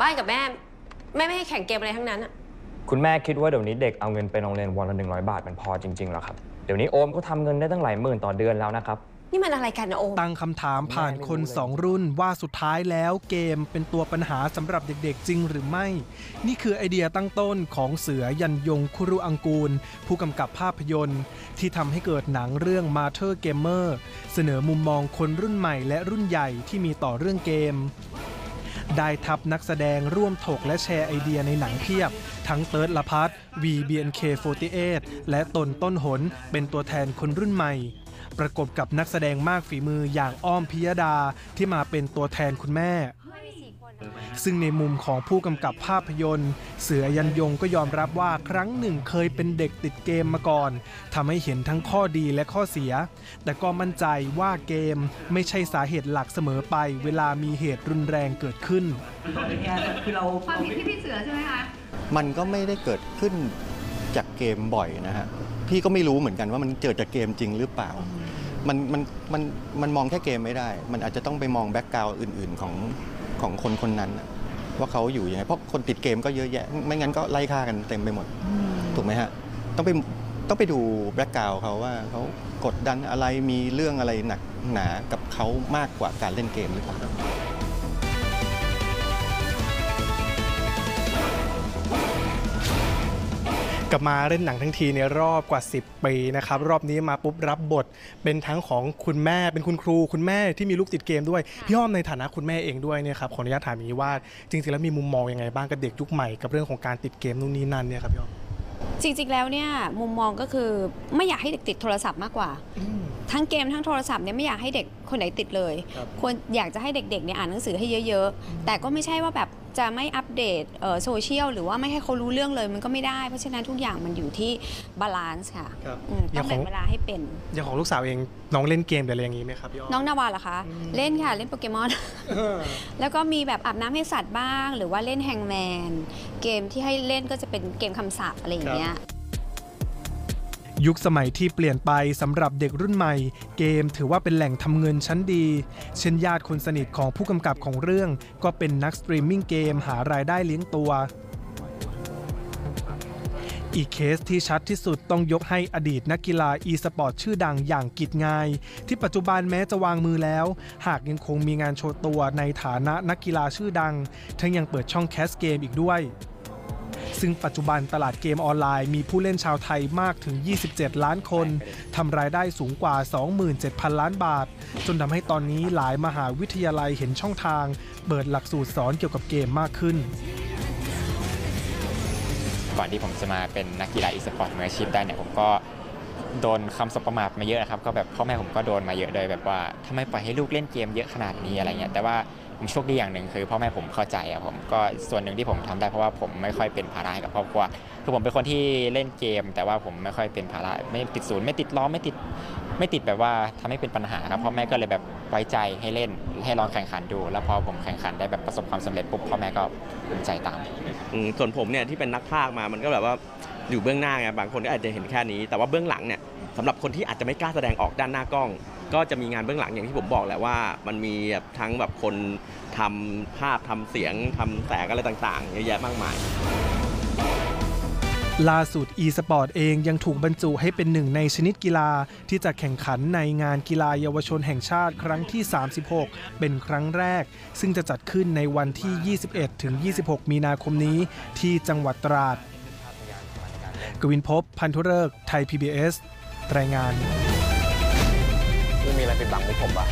บ้านกับแม่ แม่ไม่ให้แข่งเกมอะไรทั้งนั้นอะคุณแม่คิดว่าเดี๋ยวนี้เด็กเอาเงินไปโรงเรียนวันละหนึ่งร้อยบาทมันพอจริงๆเหรอครับ เดี๋ยวนี้โอมก็ทำเงินได้ตั้งหลายหมื่นต่อเดือนแล้วนะครับ นี่มันอะไรกันนะโอมตั้งคำถามผ่านคนสองรุ่นว่าสุดท้ายแล้วเกมเป็นตัวปัญหาสำหรับเด็กๆ จริงหรือไม่ นี่คือไอเดียตั้งต้นของเสือยันยงคุรุอังกูล ผู้กำกับภาพยนตร์ ที่ทำให้เกิดหนังเรื่อง Master Gamer เสนอมุมมองคนรุ่นใหม่และรุ่นใหญ่ที่มีต่อเรื่องเกม ได้ทับนักแสดงร่วมถกและแชร์ไอเดียในหนังเพียบ ทั้งเติร์ดละพัท VBNK48 และตนต้นหน เป็นตัวแทนคนรุ่นใหม่ ประกบกับนักแสดงมากฝีมืออย่างอ้อมพิยดาที่มาเป็นตัวแทนคุณแม่ ซึ่งในมุมของผู้กำกับภาพยนตร์ เสือยันยงก็ยอมรับว่าครั้งหนึ่งเคยเป็นเด็กติดเกมมาก่อนทำให้เห็นทั้งข้อดีและข้อเสีย แต่ก็มั่นใจว่าเกมไม่ใช่สาเหตุหลักเสมอไป เวลามีเหตุรุนแรงเกิดขึ้นความผิดที่พี่เสือใช่ไหมคะมันก็ไม่ได้เกิดขึ้นจากเกมบ่อยนะฮะพี่ก็ไม่รู้เหมือนกันว่ามันเกิดจากเกมจริงหรือเปล่ามันมันมันมันมองแค่เกมไม่ได้ มันอาจจะต้องไปมองแบ็กกราวด์อื่น ๆ ของ ของคนคนนั้นน่ะว่าเขาอยู่ยังไงเพราะคนติดเกมก็เยอะแยะ ไม่งั้นก็ไล่ฆ่ากันเต็มไปหมด ถูกไหมฮะ ต้องไปต้องไปดูแบ็กกราวด์เขาว่าเขากดดันอะไรมีเรื่องอะไรหนักหนากับเขามากกว่าการเล่นเกมหรือเปล่า กลับมาเล่นหนังทั้งทีในรอบกว่า 10 ปีนะครับ รอบนี้มาปุ๊บรับบทเป็นทั้งของคุณแม่เป็นคุณครู คุณแม่ที่มีลูกติดเกมด้วย พี่อ้อมในฐานะคุณแม่เองด้วยเนี่ยครับขออนุญาตถามอย่างนี้ว่าจริงๆแล้วมีมุมมองยังไงบ้างกับเด็กยุคใหม่กับเรื่องของการติดเกมนู่นนี่นั่นเนี่ยครับพี่อ้อมจริงๆแล้วเนี่ยมุมมองก็คือไม่อยากให้เด็กติดโทรศัพท์มากกว่า ทั้งเกมทั้งโทรศัพท์เนี่ยไม่อยากให้เด็กคนไหนติดเลยครับควรอยากจะให้เด็กๆเนี่ยอ่านหนังสือให้เยอะ ๆ แต่ก็ไม่ใช่ว่าแบบ จะไม่อัปเดตเอ่อโซเชียลหรือว่าไม่ให้เขารู้เรื่องเลยมันก็ไม่ได้ เพราะฉะนั้นทุกอย่างมันอยู่ที่ balance ค่ะครับอืมอต้ย่าองงของแบ่งเวลาให้เป็นอย่างของลูกสาวเองน้องเล่นเกมหรืออะไรอย่างนี้ไหมครับพี่อ้อมน้องนาวาเหรอคะ เล่นค่ะเล่นโปเกมอนเออแล้วก็มีแบบอาบน้ำให้สัตว์บ้าง หรือว่าเล่น hangmanน เกมที่ให้เล่นก็จะเป็นเกมคำศัพท์อะไรอย่างเงี้ย ยุคสมัยที่เปลี่ยนไปสำหรับเด็กรุ่นใหม่ เกมถือว่าเป็นแหล่งทำเงินชั้นดี เช่นญาติคนสนิทของผู้กำกับของเรื่อง ก็เป็นนักสตรีมมิ่งเกมหารายได้เลี้ยงตัว อีกเคสที่ชัดที่สุดต้องยกให้อดีตนักกีฬาอีสปอร์ตชื่อดังอย่างกิจงาย ที่ปัจจุบันแม้จะวางมือแล้ว หากยังคงมีงานโชว์ตัวในฐานะนักกีฬาชื่อดัง ทั้งยังเปิดช่อง cast เกมอีกด้วย ซึ่งปัจจุบันตลาดเกมออนไลน์มีผู้เล่นชาวไทยมากถึง 27 ล้านคน ทำรายได้สูงกว่า 27,000 ล้านบาท จนทำให้ตอนนี้หลายมหาวิทยาลัยเห็นช่องทาง เปิดหลักสูตรสอนเกี่ยวกับเกมมากขึ้น ก่อนที่ผมจะมาเป็นนักกีฬาอีสปอร์ตมืออาชีพได้เนี่ยผมก็ โดนคำสบประมาทมาเยอะนะครับก็แบบพ่อแม่ผมก็โดนมาเยอะเลยแบบว่าทำไมปล่อยให้ลูกเล่นเกมเยอะขนาดนี้อะไรเงี้ยแต่ว่าผมโชคดีอย่างหนึ่งคือพ่อแม่ผมเข้าใจอะผมก็ส่วนหนึ่งที่ผมทำได้เพราะว่าผมไม่ค่อยเป็นภาระให้กับครอบครัวคือผมเป็นคนที่เล่นเกม แต่ว่าผมไม่ค่อยเป็นภาระไม่ติดศูนย์ไม่ติดล้อไม่ติดไม่ติดแบบว่าทำให้เป็นปัญหาครับพ่อแม่ก็เลยแบบไว้ใจให้เล่นให้ลองแข่งขันดู แล้วพอผมแข่งขันได้แบบประสบความสำเร็จปุ๊บพ่อแม่ก็ภูมิใจตามส่วนผมเนี่ยที่เป็นนักพากมามันก็แบบว่าอยู่เบื้องหน้าไงบางคนก็อาจจะเห็นแค่นี้ แต่ว่าเบื้องหลังเนี่ย สำหรับคนที่อาจจะไม่กล้าแสดงออกด้านหน้ากล้อง ก็จะมีงานเบื้องหลังอย่างที่ผมบอกแหละว่า มันมีแบบทั้งแบบคนทำภาพทำเสียงทำแสงอะไรต่างๆเยอะแยะมากมายล่าสุด e-sport เองยังถูกบรรจุให้เป็นหนึ่งในชนิดกีฬาที่จะแข่งขันในงานกีฬาเยาวชนแห่งชาติครั้งที่ 36 เป็นครั้งแรก ซึ่งจะจัดขึ้นในวันที่ 21 ถึง 26 มีนาคมนี้ที่จังหวัดตราด กวินพบพันธุเริกษ์ไทย PBS รายงานไม่มีอะไรปิดบังพวกผมป่ะ